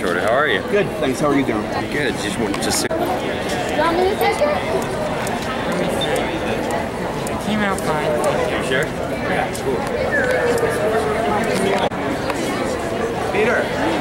How are you? Good, thanks. How are you doing? Good. Just want to see It came out fine. You sure? Yeah. Cool. Peter.